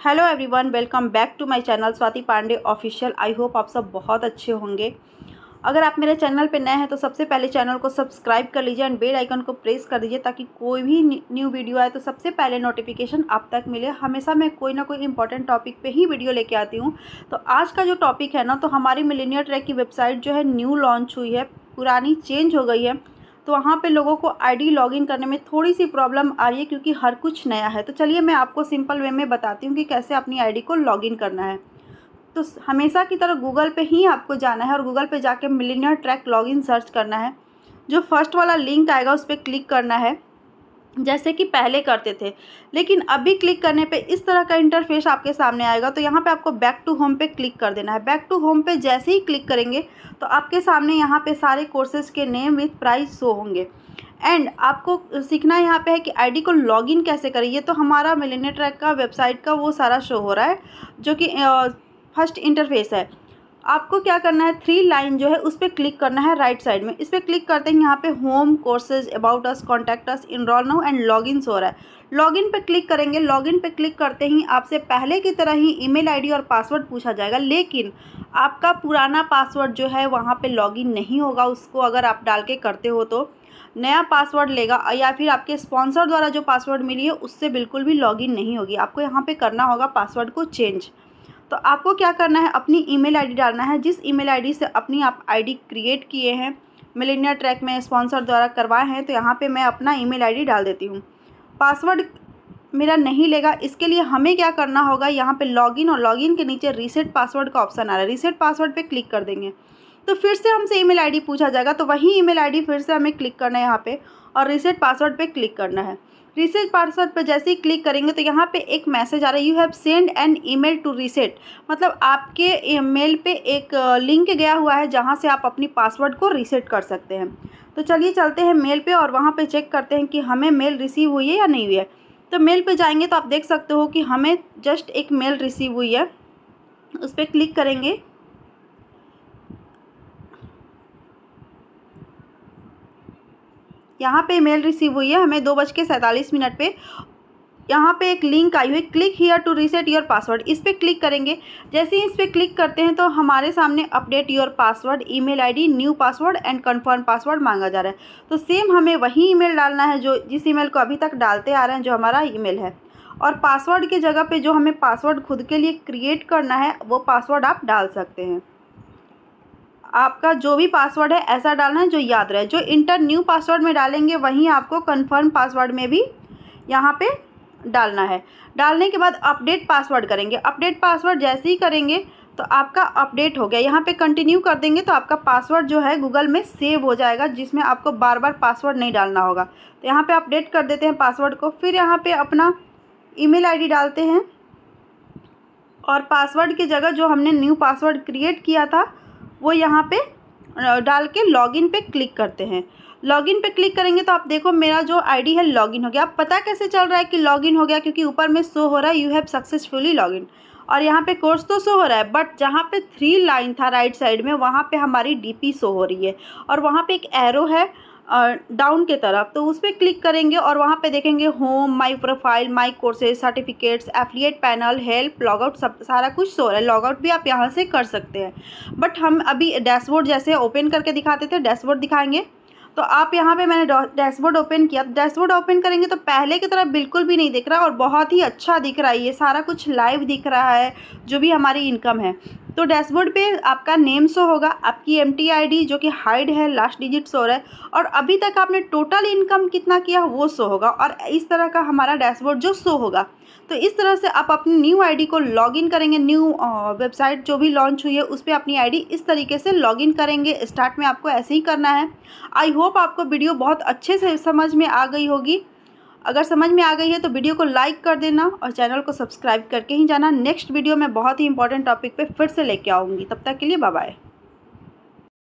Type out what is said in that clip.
Hello everyone welcome back to my channel Swati Pandey official I hope आप सब बहुत अच्छे होंगे। अगर आप मेरे चैनल पे नए हैं तो सबसे पहले चैनल को सब्सक्राइब कर लीजिए एंड बेल आइकन को प्रेस कर दीजिए ताकि कोई भी न्यू वीडियो आए तो सबसे पहले नोटिफिकेशन आप तक मिले। हमेशा मैं कोई ना कोई इंपॉर्टेंट टॉपिक पे ही वीडियो लेके आती हूँ। तो आज का जो टॉपिक है ना तो हमारी मिलीनियर ट्रैक की वेबसाइट जो है न्यू लॉन्च हुई है, पुरानी चेंज हो गई है। तो वहाँ पे लोगों को आईडी लॉगिन करने में थोड़ी सी प्रॉब्लम आ रही है क्योंकि हर कुछ नया है। तो चलिए मैं आपको सिंपल वे में बताती हूँ कि कैसे अपनी आईडी को लॉगिन करना है। तो हमेशा की तरह गूगल पे ही आपको जाना है और गूगल पे जाके मिलीनियर ट्रैक लॉगिन सर्च करना है। जो फ़र्स्ट वाला लिंक आएगा उस पर क्लिक करना है। जैसे कि पहले करते थे, लेकिन अभी क्लिक करने पे इस तरह का इंटरफेस आपके सामने आएगा तो यहाँ पे आपको बैक टू होम पे क्लिक कर देना है। बैक टू होम पे जैसे ही क्लिक करेंगे तो आपके सामने यहाँ पे सारे कोर्सेज़ के नेम विथ प्राइस शो होंगे। एंड आपको सीखना यहाँ पे है कि आईडी को लॉगिन कैसे करें, ये तो हमारा मिलेनियर ट्रैक का वेबसाइट का वो सारा शो हो रहा है, जो कि फ़र्स्ट इंटरफेस है। आपको क्या करना है? थ्री लाइन जो है, उस पर क्लिक करना है राइट साइड में। इस पर क्लिक करते हैं यहाँ पे home courses about us contact us enroll now and login हो रहा है। लॉगिन पे क्लिक करेंगे। लॉगिन पे क्लिक करते ही आपसे पहले की तरह ही ईमेल आईडी और पासवर्ड पूछा जाएगा। लेकिन आपका पुराना पासवर्ड जो है, वहाँ पे लॉगिन नहीं होगा। उसको अगर आप डाल के करते हो तो नया पासवर्ड लेगा या फिर आपके स्पॉन्सर द्वारा जो पासवर्ड मिली है, उससे बिल्कुल भी लॉगिन नहीं होगी। आपको यहाँ पे करना होगा पासवर्ड को चेंज तो आपको क्या करना है? अपनी ईमेल आईडी डालना है। जिस ईमेल आईडी से अपनी आप आईडी क्रिएट किए हैं मिलेनियर ट्रैक में स्पॉन्सर द्वारा करवाए हैं तो यहाँ पे मैं अपना ईमेल आईडी डाल देती हूँ। पासवर्ड मेरा नहीं लेगा। इसके लिए हमें क्या करना होगा? यहाँ पे लॉगिन और लॉगिन के नीचे रीसेट पासवर्ड का ऑप्शन आ रहा है। रीसेट पासवर्ड पे क्लिक कर देंगे। तो फिर से हमसे ईमेल आईडी पूछा जाएगा। तो वही ईमेल आईडी फिर से हमें क्लिक करना है यहाँ पे और रीसेट पासवर्ड पे क्लिक करना है। रीसेट पासवर्ड पर जैसे ही क्लिक करेंगे तो यहाँ पे एक मैसेज आ रहा है you have send an email to reset मतलब आपके मेल पे एक लिंक गया हुआ है जहाँ से आप अपनी पासवर्ड को रीसेट कर सकते हैं। तो चलिए चलते हैं मेल पे और वहाँ पे चेक करते हैं कि हमें मेल रिसीव हुई है या नहीं हुई है। तो मेल पे जाएँगे तो आप देख सकते हो कि हमें जस्ट एक मेल रिसीव हुई है। उस पर क्लिक करेंगे। यहाँ पे मेल रिसीव हुई है हमें दो बज के सैंतालीस मिनट पे। यहाँ पे एक लिंक आई हुई click here to reset your password इस पर क्लिक करेंगे। जैसे ही इस पर क्लिक करते हैं तो हमारे सामने update your password email ID new password and confirm password मांगा जा रहा है। तो सेम हमें वही ईमेल डालना है जो जिस ईमेल को अभी तक डालते आ रहे हैं, जो हमारा ईमेल है। और पासवर्ड की जगह पे जो हमें पासवर्ड खुद के लिए क्रिएट करना है, वो पासवर्ड आप डाल सकते हैं। आपका जो भी पासवर्ड है, ऐसा डालना है जो याद रहे। जो इंटर न्यू पासवर्ड में डालेंगे, वहीं आपको कन्फर्म पासवर्ड में भी यहाँ पे डालना है। डालने के बाद अपडेट पासवर्ड करेंगे। अपडेट पासवर्ड जैसे ही करेंगे तो आपका अपडेट हो गया। यहाँ पे कंटिन्यू कर देंगे तो आपका पासवर्ड जो है गूगल में सेव हो जाएगा, जिसमें आपको बार बार पासवर्ड नहीं डालना होगा। तो यहाँ पे अपडेट कर देते हैं पासवर्ड को। फिर यहाँ पे अपना ईमेल आईडी डालते हैं। और पासवर्ड की जगह जो हमने न्यू पासवर्ड क्रिएट किया था वो यहाँ पे डाल के लॉगिन पे क्लिक करते हैं। लॉगिन पे क्लिक करेंगे तो आप देखो मेरा जो आईडी है लॉगिन हो गया। आप पता कैसे चल रहा है कि लॉगिन हो गया? क्योंकि ऊपर में शो हो रहा है यू हैव सक्सेसफुली लॉगिन और यहाँ पे कोर्स तो शो हो रहा है बट जहाँ पे थ्री लाइन था राइट साइड में, वहाँ पे हमारी डीपी शो हो रही है। और वहाँ पे एक एरो है डाउन के तरफ़ तो उस पर क्लिक करेंगे और वहाँ पे देखेंगे home my profile my courses certificates affiliate panel help logout सब, सारा कुछ शो रहा है। लॉगआउट भी आप यहाँ से कर सकते हैं। बट हम अभी डैशबोर्ड जैसे ओपन करके दिखाते थे डैशबोर्ड दिखाएँगे। तो आप यहाँ पे मैंने डैशबोर्ड ओपन किया। डैशबोर्ड ओपन करेंगे तो पहले की तरह बिल्कुल भी नहीं दिख रहा और बहुत ही अच्छा दिख रहा है। ये सारा कुछ लाइव दिख रहा है, जो भी हमारी इनकम है। तो डैशबोर्ड पे आपका नेम शो होगा, आपकी एम टी जो कि हाइड है, लास्ट डिजिट शो रहा है, और अभी तक आपने टोटल इनकम कितना किया वो शो होगा, और इस तरह का हमारा डैशबोर्ड जो शो होगा। तो इस तरह से आप अपनी न्यू आईडी को लॉगिन करेंगे, न्यू वेबसाइट जो भी लॉन्च हुई है, उस पर अपनी आईडी इस तरीके से लॉगिन करेंगे। स्टार्ट में आपको ऐसे ही करना है। आई होप आपको वीडियो बहुत अच्छे से समझ में आ गई होगी। अगर समझ में आ गई है तो वीडियो को लाइक कर देना और चैनल को सब्सक्राइब करके ही जाना। नेक्स्ट वीडियो में बहुत ही इंपॉर्टेंट टॉपिक पे फिर से लेके आऊँगी। तब तक के लिए बाय